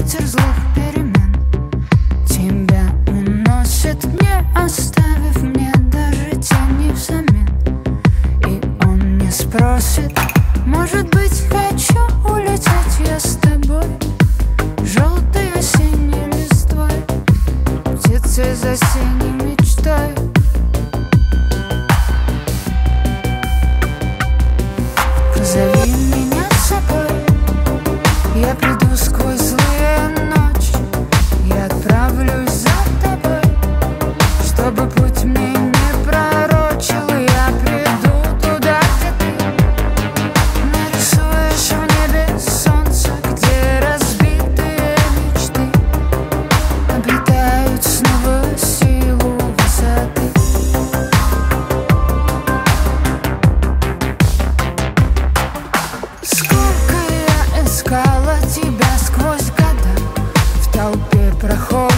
ветер злых перемен Тебя уносит, не оставив мне даже тени взамен. И он не спросит, может быть, хочу улететь я с тобой? Желтой осенней листвой Птицей за синей толпе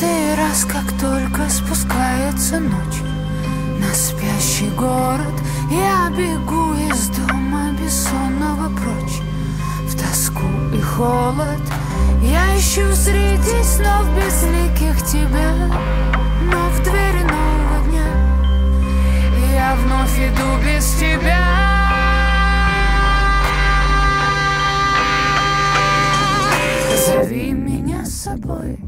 Каждый раз, как только спускается ночь На спящий город Я бегу из дома бессонного прочь В тоску и холод. Я ищу среди снов безликих тебя Но в двери нового дня Я вновь иду без тебя. Зови меня с собой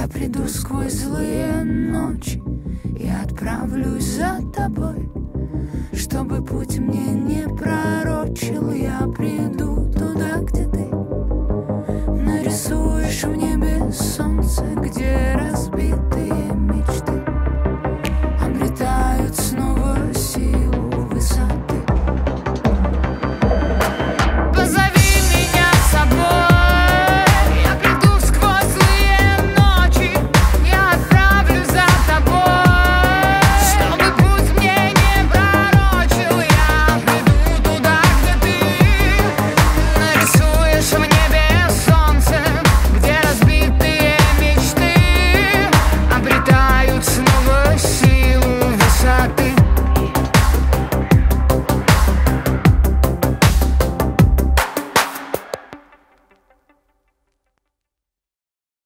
я приду сквозь злые ночи И отправлюсь за тобой. Чтобы путь мне не пророчил Я приду туда, где ты. Нарисуешь в небе солнце, где